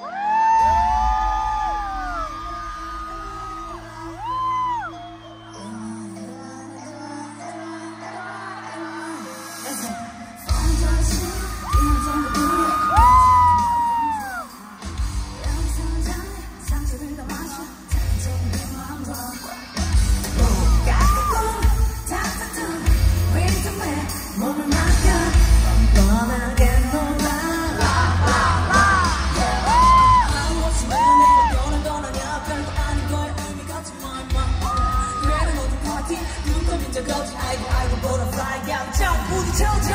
Bye. Till